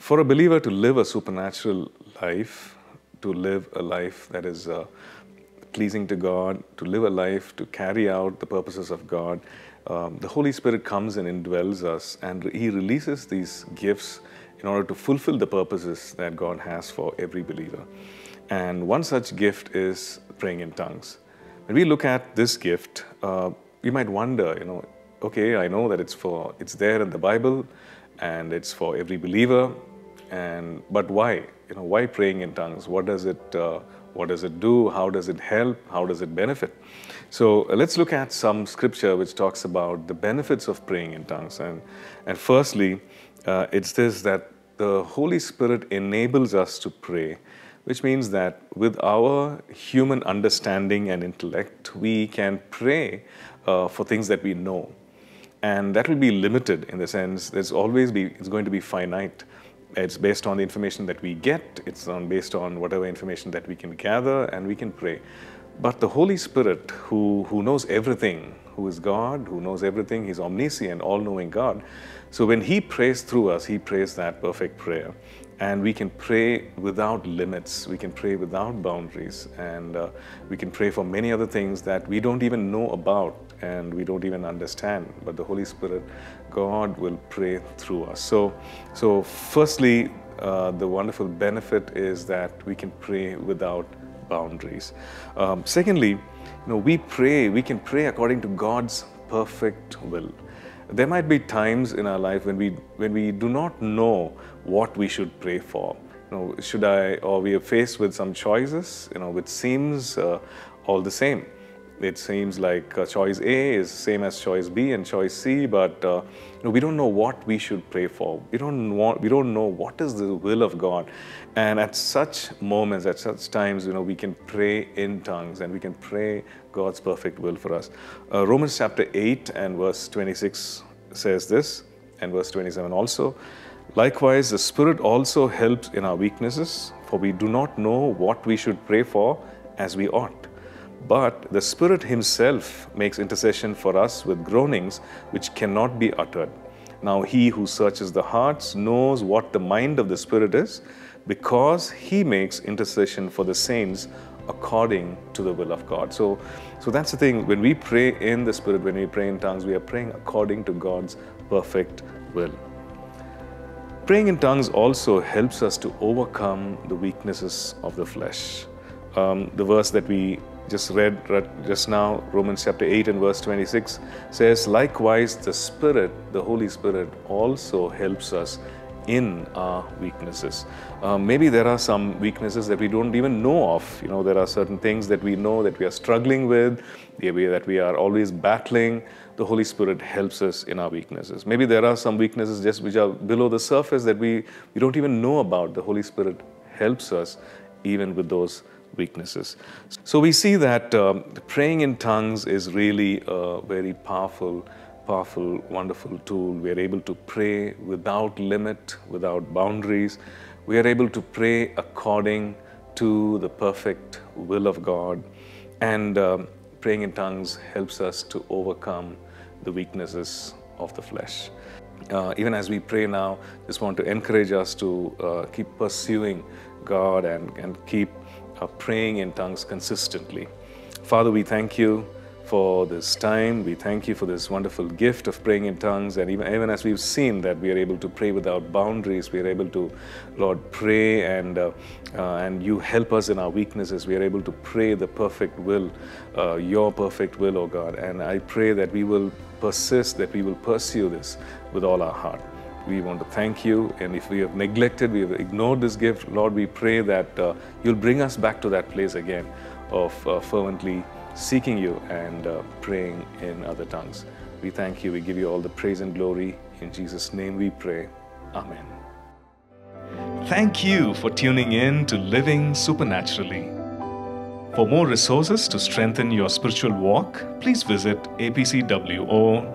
for a believer to live a supernatural life, to live a life that is uh, pleasing to God, to live a life to carry out the purposes of God, um, the Holy Spirit comes and indwells us, and He releases these gifts in order to fulfill the purposes that God has for every believer. And one such gift is praying in tongues. When we look at this gift, uh, we might wonder, you know, okay, I know that it's for it's there in the Bible, and it's for every believer, and but why? You know, why praying in tongues? What does it uh, what does it do? How does it help? How does it benefit? So uh, let's look at some scripture which talks about the benefits of praying in tongues. And, and firstly, uh, it's this that the Holy Spirit enables us to pray, which means that with our human understanding and intellect, we can pray uh, for things that we know. And that will be limited in the sense there's always be, it's going to be finite. It's based on the information that we get, it's on, based on whatever information that we can gather, and we can pray. But the Holy Spirit, who, who knows everything, who is God, who knows everything, He's omniscient, all knowing God. So when He prays through us, He prays that perfect prayer. And we can pray without limits, we can pray without boundaries, and uh, we can pray for many other things that we don't even know about and we don't even understand. But the Holy Spirit, God will pray through us. So, so firstly, uh, the wonderful benefit is that we can pray without boundaries. Um, secondly, you know, we pray, we can pray according to God's perfect will. There might be times in our life when we when we do not know what we should pray for. You know, should I or we are faced with some choices, you know, which seems uh, all the same it seems like uh, choice A is same as choice B and choice C, but uh, you know, we don't know what we should pray for. We don't want, we don't know what is the will of God. And at such moments, at such times, you know, we can pray in tongues and we can pray God's perfect will for us. Uh, Romans chapter 8 and verse 26 says this, and verse 27 also. Likewise, the Spirit also helps in our weaknesses, for we do not know what we should pray for as we ought. But the Spirit Himself makes intercession for us with groanings which cannot be uttered. Now, He who searches the hearts knows what the mind of the Spirit is, because He makes intercession for the saints according to the will of God. So, so that's the thing. When we pray in the Spirit, when we pray in tongues, we are praying according to God's perfect will. Praying in tongues also helps us to overcome the weaknesses of the flesh. Um, the verse that we just read just now, Romans chapter 8 and verse 26 says, Likewise, the Spirit, the Holy Spirit, also helps us in our weaknesses. Um, maybe there are some weaknesses that we don't even know of. You know, there are certain things that we know that we are struggling with, the way that we are always battling. The Holy Spirit helps us in our weaknesses. Maybe there are some weaknesses just which are below the surface that we, we don't even know about. The Holy Spirit helps us even with those weaknesses. So we see that um, praying in tongues is really a very powerful, powerful, wonderful tool. We are able to pray without limit, without boundaries. We are able to pray according to the perfect will of God. And um, praying in tongues helps us to overcome the weaknesses of the flesh. Uh, even as we pray now, just want to encourage us to uh, keep pursuing God and, and keep of praying in tongues consistently. Father, we thank you for this time. We thank you for this wonderful gift of praying in tongues. And even, even as we've seen that we are able to pray without boundaries, we are able to, Lord, pray and, uh, uh, and you help us in our weaknesses. We are able to pray the perfect will, uh, your perfect will, O oh God. And I pray that we will persist, that we will pursue this with all our heart. We want to thank you. And if we have neglected, we have ignored this gift, Lord, we pray that uh, you'll bring us back to that place again of uh, fervently seeking you and uh, praying in other tongues. We thank you. We give you all the praise and glory. In Jesus' name we pray. Amen. Thank you for tuning in to Living Supernaturally. For more resources to strengthen your spiritual walk, please visit apcwo.org